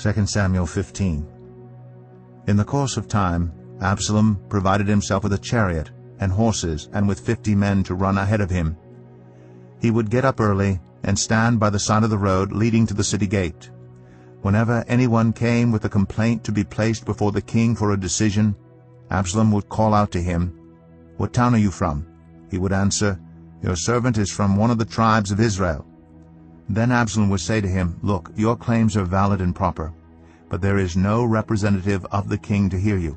2 Samuel 15 In the course of time, Absalom provided himself with a chariot and horses and with fifty men to run ahead of him. He would get up early and stand by the side of the road leading to the city gate. Whenever anyone came with a complaint to be placed before the king for a decision, Absalom would call out to him, What town are you from? He would answer, Your servant is from one of the tribes of Israel. Then Absalom would say to him, Look, your claims are valid and proper, but there is no representative of the king to hear you.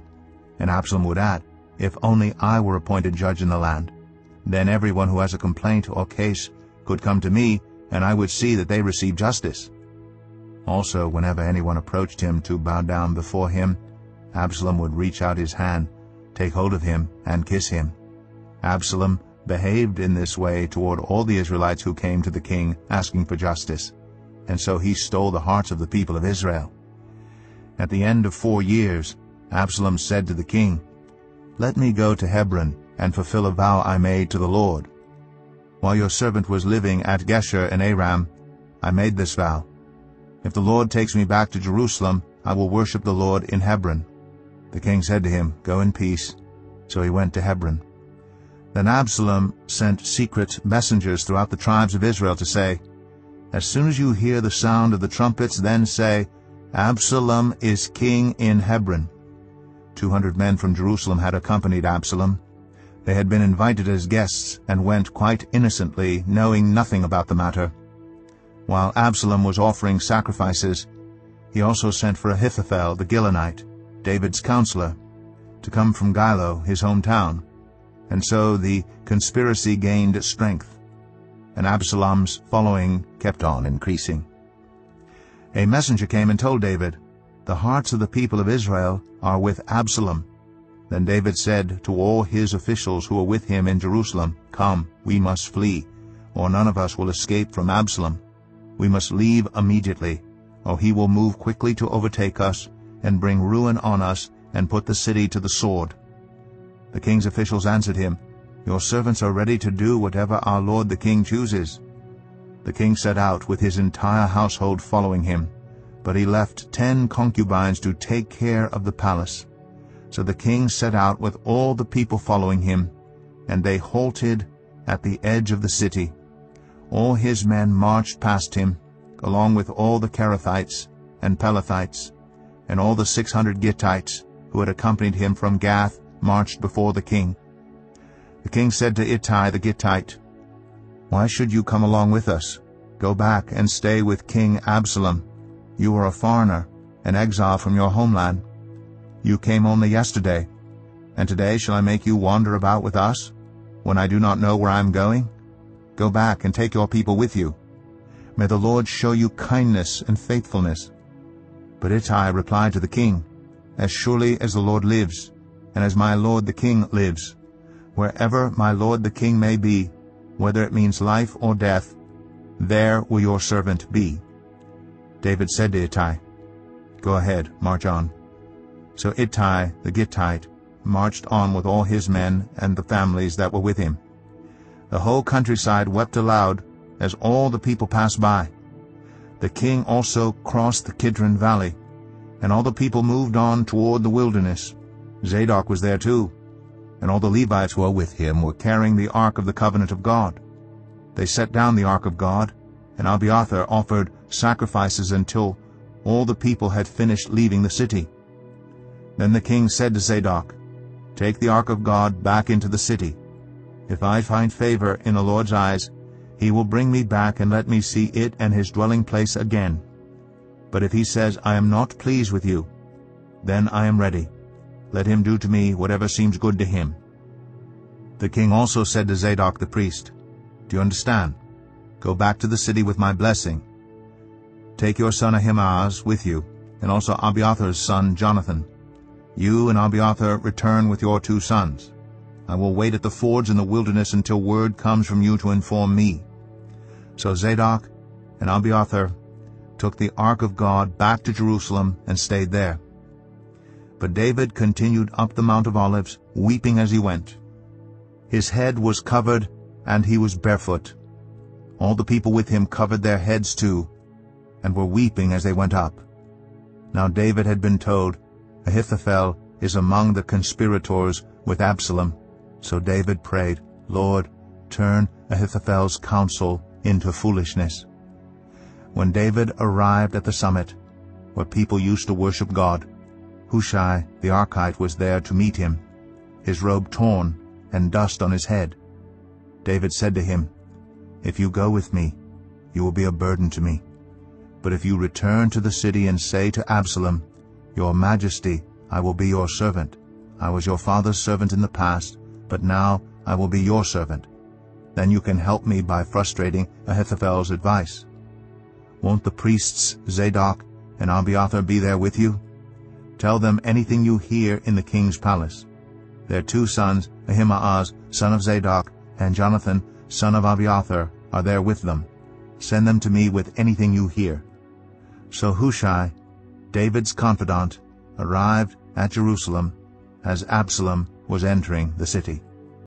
And Absalom would add, If only I were appointed judge in the land. Then everyone who has a complaint or case could come to me, and I would see that they receive justice. Also, whenever anyone approached him to bow down before him, Absalom would reach out his hand, take hold of him, and kiss him. Absalom behaved in this way toward all the Israelites who came to the king asking for justice, and so he stole the hearts of the people of Israel. At the end of four years, Absalom said to the king, Let me go to Hebron and fulfill a vow I made to the Lord. While your servant was living at Geshur in Aram, I made this vow. If the Lord takes me back to Jerusalem, I will worship the Lord in Hebron. The king said to him, Go in peace. So he went to Hebron. Then Absalom sent secret messengers throughout the tribes of Israel to say, As soon as you hear the sound of the trumpets, then say, Absalom is king in Hebron. Two hundred men from Jerusalem had accompanied Absalom. They had been invited as guests and went quite innocently, knowing nothing about the matter. While Absalom was offering sacrifices, he also sent for Ahithophel the Gilonite, David's counselor, to come from Gilo, his hometown, and so the conspiracy gained strength, and Absalom's following kept on increasing. A messenger came and told David, The hearts of the people of Israel are with Absalom. Then David said to all his officials who were with him in Jerusalem, Come, we must flee, or none of us will escape from Absalom. We must leave immediately, or he will move quickly to overtake us and bring ruin on us and put the city to the sword. The king's officials answered him, Your servants are ready to do whatever our lord the king chooses. The king set out with his entire household following him, but he left ten concubines to take care of the palace. So the king set out with all the people following him, and they halted at the edge of the city. All his men marched past him, along with all the Cherethites and Pelethites, and all the six hundred Gittites who had accompanied him from Gath marched before the king. The king said to Ittai the Gittite, Why should you come along with us? Go back and stay with King Absalom. You are a foreigner, an exile from your homeland. You came only yesterday, and today shall I make you wander about with us, when I do not know where I am going? Go back and take your people with you. May the Lord show you kindness and faithfulness. But Ittai replied to the king, As surely as the Lord lives, and as my lord the king lives. Wherever my lord the king may be, whether it means life or death, there will your servant be. David said to Ittai, Go ahead, march on. So Ittai the Gittite marched on with all his men and the families that were with him. The whole countryside wept aloud as all the people passed by. The king also crossed the Kidron valley, and all the people moved on toward the wilderness. Zadok was there too, and all the Levites who were with him were carrying the ark of the covenant of God. They set down the ark of God, and Abiathar offered sacrifices until all the people had finished leaving the city. Then the king said to Zadok, Take the ark of God back into the city. If I find favor in the Lord's eyes, he will bring me back and let me see it and his dwelling place again. But if he says, I am not pleased with you, then I am ready. Let him do to me whatever seems good to him. The king also said to Zadok the priest, Do you understand? Go back to the city with my blessing. Take your son Ahimaaz with you, and also Abiathar's son Jonathan. You and Abiathar return with your two sons. I will wait at the fords in the wilderness until word comes from you to inform me. So Zadok and Abiathar took the ark of God back to Jerusalem and stayed there. But David continued up the Mount of Olives, weeping as he went. His head was covered, and he was barefoot. All the people with him covered their heads too, and were weeping as they went up. Now David had been told, Ahithophel is among the conspirators with Absalom. So David prayed, Lord, turn Ahithophel's counsel into foolishness. When David arrived at the summit, where people used to worship God, Hushai the Archite was there to meet him, his robe torn and dust on his head. David said to him, If you go with me, you will be a burden to me. But if you return to the city and say to Absalom, Your majesty, I will be your servant. I was your father's servant in the past, but now I will be your servant. Then you can help me by frustrating Ahithophel's advice. Won't the priests Zadok and Abiathar be there with you? Tell them anything you hear in the king's palace. Their two sons, Ahimaaz, son of Zadok, and Jonathan, son of Abiathar, are there with them. Send them to me with anything you hear. So Hushai, David's confidant, arrived at Jerusalem as Absalom was entering the city.